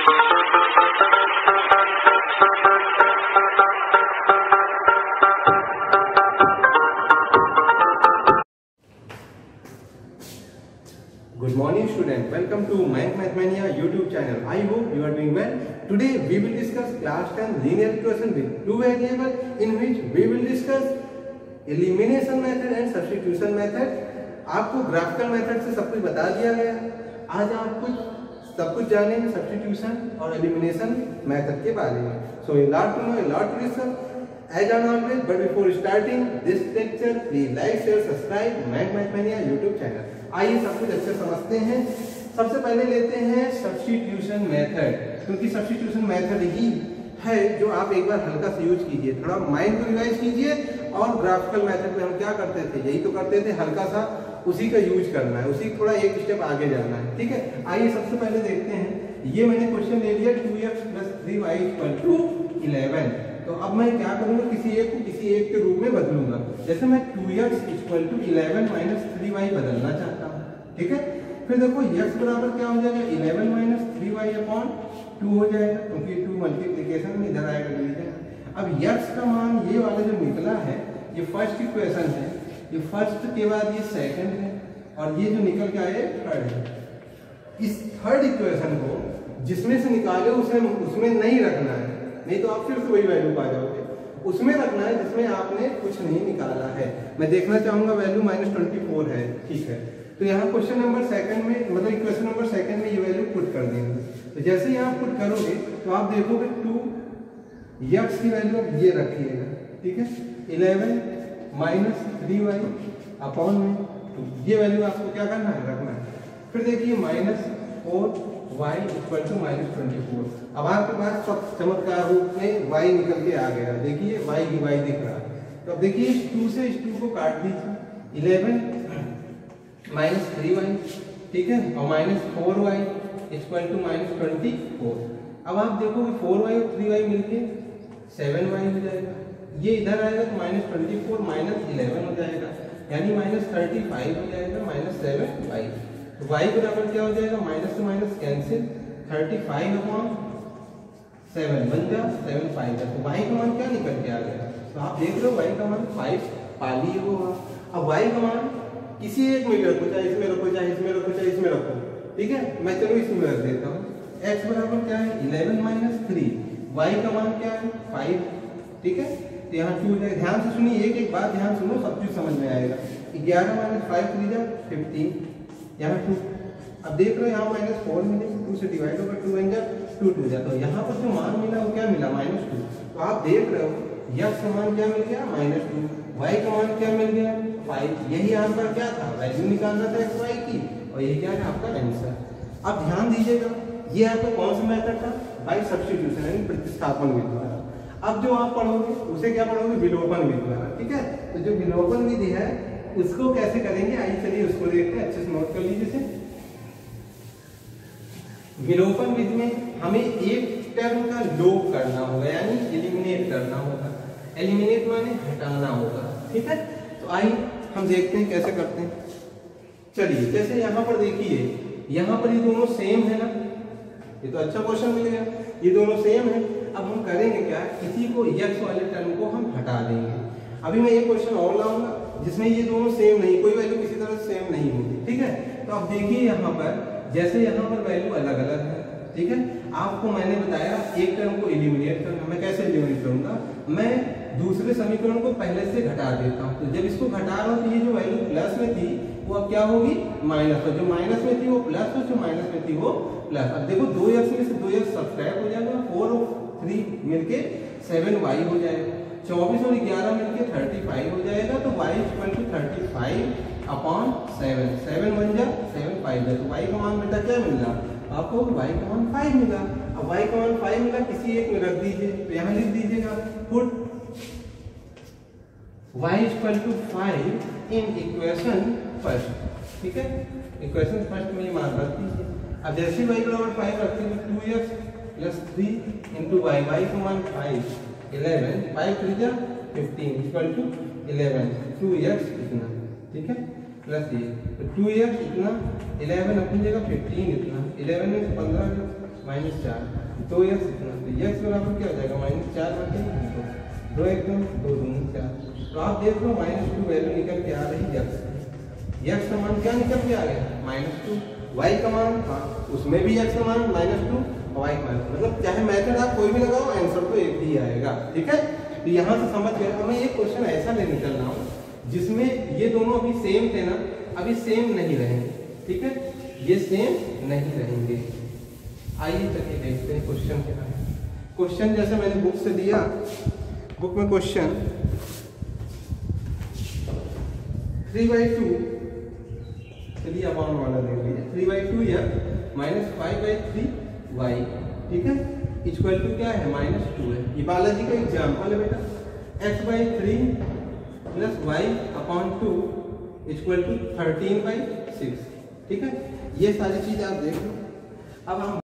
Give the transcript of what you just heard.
Good morning student, welcome to Math Mathmania YouTube channel. I hope you are doing well. Today we will discuss class 10 linear equation with two variable in which we will discuss elimination method and substitution method. आपको graphical method से सब कुछ बता दिया गया आज आप कुछ सब कुछ जानेंगे सब्स्टिट्यूशन और एलिमिनेशन मेथड के बारे में। सो a lot to know a lot to discuss As on always, but before starting this lecture, please like, share, subscribe Math Mathmania YouTube channel. आइए सब कुछ अच्छे समझते हैं। सबसे पहले लेते हैं सब्स्टिट्यूशन मेथड क्योंकि सब्स्टिट्यूशन मेथड ही है जो आप एक बार हल्का से यूज़ कीजिए। थोड़ा माइंड को रिवाइज कीजिए और ग्राफिकल मेथड में हम क्या करते थे? यही तो करते थे हल्का सा उसी का यूज़ करना है, उसी थोड़ा एक स्टेप आगे जाना है, ठीक है? आइए सबसे पहले देखते हैं। ये मैंने क्वेश्चन ले लिया two x plus three y equal to eleven तो अब मैं क्या करूँगा? किसी एक को किसी एक के रूप में बदलूँगा। जैसे मैं two x equal to eleven minus three y बदलना चाहता हूँ, ठीक है? फिर देखो एक्स बराबर क्या हो जाएगा? Eleven minus three y upon two हो जाएगा, क्योंकि टू मल्टीप्लीकेशन में इधर आएगा अब एक्स का मान ये वाला जो निकला है, ये फ़र्स्ट इक्वेशन है ये फ़र्स्ट के बाद ये सेकंड है और ये जो निकल के आए थर्ड है। इस थर्ड इक्वेशन को जिसमें से निकाले उसमें उसमें नहीं रखना है। नहीं तो आप फिर से वही वैल्यू पा जाओगे। उसमें रखना है जिसमें आपने कुछ नहीं निकाला है। मैं देखना चाहूँगा वैल्यू माइनस ट्वेंटी फोर है, ठीक है। तो यहाँ क्वेश्चन नंबर सेकंड में मतलब इक्वेशन नंबर सेकंड में ये वैल्यू पुट कर देंगे। तो जैसे यहाँ पुट करोगे तो आप देखोगे टू यक्स की वैल्यू ये रखिएगा ठीक है? Eleven minus three y upon में टू ये वैल्यू आपको क्या करना है? रखना है। फिर देखिए minus four y equal to minus twenty four अब आपके पास सब चमत्कार रूप में वाई निकल के आ गया। देखिए वाई की वाई दिख रहा है। तो अब देखिए, इस टू से इस टू को काट दीजिए। इलेवन माइनस थ्री वाई ठीक है? और minus four y equal to minus twenty four अब आप देखोगे फोर वाई और थ्री वाई मिलके सेवन वाई हो जाएगा। ये इधर आएगा तो minus twenty four minus eleven हो जाएगा। यानी माइनस थर्टी फाइव हो जाएगा माइनस सेवन वाई तो y बराबर क्या हो जाएगा? माइनस से minus cancel thirty five upon seven बन जा सेवन फाइव है। तो y का मान क्या निकल के आ गया? तो आप देख रहे हो y का मान फाइव पा लिए वो अब y का मान किसी एक में रखो, चाहे इसमें रखो, चाहे इसमें रखो, चाहे इसमें रखो। ठीक है? मैं चलो इसमें रख देता हूँ। एक्स बराबर क्या है? इलेवन माइनस थ्री वाई का मान क्या है? फाइव ठीक है? यहाँ टू जाएगा ध्यान से सुनिए, एक एक बात ध्यान सुनो, सब चीज़ समझ में आएगा। ग्यारह माइनस फाइव थ्री जा फिफ्टीन यहाँ टू अब देख रहे हो यहाँ माइनस फोर मिले टू से डिवाइड होकर टू जाए टू टू जाए तो यहाँ पर जो मान मिला, वो क्या मिला? माइनस टू तो आप देख रहे हो यक्स का मान क्या मिल गया? माइनस टू वाई का मान क्या मिल गया? फाइव यही आंसर क्या था? वैल्यू निकालना था एक्स वाई की। और यही क्या है आपका आंसर अब ध्यान दीजिएगा, ये आपका कौन सा मेथड था? बाई सब्सटीट्यूशन यानी प्रतिस्थापन विधि। अब जो आप पढ़ोगे, उसे क्या पढ़ोगे? विलोपन विधि ठीक है? तो जो विलोपन विधि है, उसको कैसे करेंगे? आइए चलिए उसको देखते हैं, अच्छे से नोट कर लीजिए विलोपन विधि में हमें एक टर्म का लोप करना होगा, यानी एलिमिनेट करना होगा। एलिमिनेट माने हटाना होगा, ठीक है? तो आइए, हम देखते हैं कैसे करते हैं। चलिए, जैसे यहाँ पर देखिए, यहाँ पर ये दोनों सेम है ना? ये तो अच्छा क्वेश्चन मिल गया। ये दोनों सेम है। अब हम करेंगे क्या? किसी को यक्स वाले टर्म को हम हटा देंगे। अभी मैं ये क्वेश्चन और लाऊँगा, जिसमें ये दोनों सेम नहीं, कोई वैल्यू किसी तरह सेम नहीं होगी ठीक है? तो अब देखिए यहाँ पर, जैसे यहाँ पर वैल्यू अलग अलग है, ठीक है? आपको मैंने बताया, एक टर्म को एलिमिनेट करना, मैं कैसे एलिमिनेट करूँगा? मैं दूसरे समीकरण को पहले से घटा देता हूँ। तो जब इसको घटा रहा हूँ तो ये जो वैल्यू प्लस में थी क्या होगी? माइनस और जो माइनस में थी वो प्लस और जो माइनस में थी वो प्लस। अब देखो, दो एक्स में से दो एक्स सब्सक्राइब हो जाएगा फोर और थ्री मिलके सेवन वाई हो जाएगा। चौबीस और ग्यारह मिलके थर्टी फाइव हो जाएगा तो y equal to thirty five upon seven seven बन जा सेवन फाइव है तो वाई का मान बेटा क्या मिल रहा? आपको वाई का मान फाइव मिला। अब वाई का मान फाइव मिला, किसी एक में रख दीजिए तो यहाँ लिख दीजिएगा। Put y equal to five in equation first ठीक है? इक्वेशन फ़र्स्ट में ये मान रख दीजिए अब जैसे y बराबर फाइव रखते हैं two x plus three into y y का मान फाइव इलेवन फाइव थ्री जा fifteen equal to eleven two x इतना ठीक है? प्लस ये तो टू एक्स इतना इलेवन अपनी जगह फिफ्टीन इतना इलेवन में पंद्रह माइनस चार, दो एक्स इतना तो एक्स बराबर क्या हो जाएगा? माइनस चार बटे दो एक दो दो दूनी चार। तो आप देख लो माइनस टू वैल्यू निकल के आ रही एक्स एक्स का मान क्या निकल के आ गया? माइनस टू वाई का मान हाँ उसमें भी एक्स का मान माइनस टू का मान। मतलब चाहे मेथड आप कोई भी लगाओ आंसर तो एक ही आएगा। ठीक है? तो यहाँ से समझ गए अब मैं एक क्वेश्चन ऐसा ले निकल रहा जिसमें ये दोनों अभी सेम थे ना, अभी सेम नहीं रहेंगे। ठीक है? ये सेम नहीं रहेंगे। आइए चलिए देखते हैं क्वेश्चन क्या है। क्वेश्चन जैसे मैंने बुक से दिया बुक में क्वेश्चन थ्री बाई टू चलिए अपाउंड वाला देख लीजिए। थ्री बाई टू या minus five by three y ठीक है? इक्वल टू क्या है? माइनस टू है। ये बालाजी का एग्ज़ाम्पल है बेटा। X by three plus y upon two equal to thirteen by six ठीक है? ये सारी चीज़ आप देख लो। अब हम